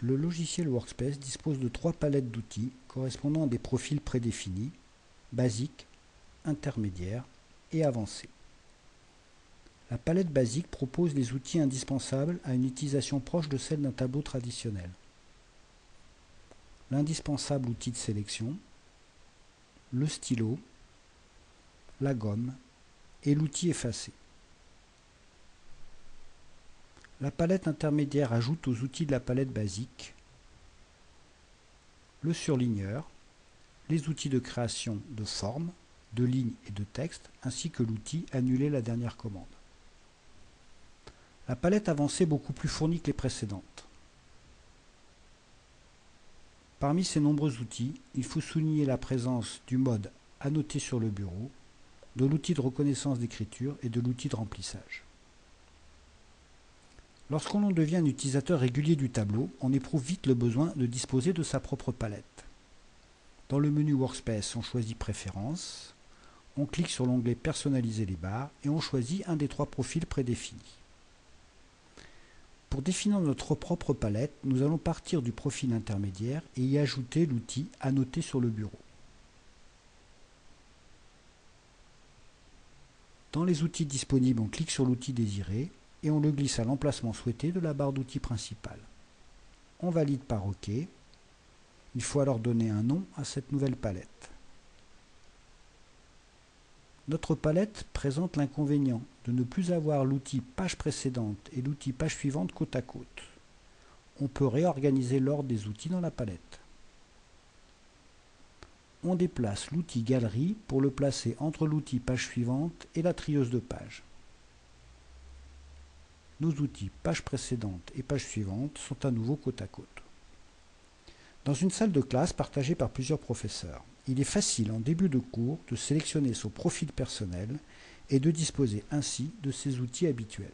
le logiciel Workspace dispose de trois palettes d'outils correspondant à des profils prédéfinis, basiques, intermédiaires et avancés. La palette basique propose les outils indispensables à une utilisation proche de celle d'un tableau traditionnel. L'indispensable outil de sélection, le stylo, la gomme et l'outil effacé. La palette intermédiaire ajoute aux outils de la palette basique le surligneur, les outils de création de formes, de lignes et de texte, ainsi que l'outil Annuler la dernière commande. La palette avancée est beaucoup plus fournie que les précédentes. Parmi ces nombreux outils, il faut souligner la présence du mode Annoter sur le bureau, de l'outil de reconnaissance d'écriture et de l'outil de remplissage. Lorsqu'on devient un utilisateur régulier du tableau, on éprouve vite le besoin de disposer de sa propre palette. Dans le menu Workspace, on choisit Préférences, on clique sur l'onglet Personnaliser les barres et on choisit un des trois profils prédéfinis. Pour définir notre propre palette, nous allons partir du profil intermédiaire et y ajouter l'outil Annoter sur le bureau. Dans les outils disponibles, on clique sur l'outil désiré et on le glisse à l'emplacement souhaité de la barre d'outils principale. On valide par OK. Il faut alors donner un nom à cette nouvelle palette. Notre palette présente l'inconvénient de ne plus avoir l'outil page précédente et l'outil page suivante côte à côte. On peut réorganiser l'ordre des outils dans la palette. On déplace l'outil Galerie pour le placer entre l'outil page suivante et la trieuse de pages. Nos outils page précédente et page suivante sont à nouveau côte à côte. Dans une salle de classe partagée par plusieurs professeurs, il est facile en début de cours de sélectionner son profil personnel et de disposer ainsi de ses outils habituels.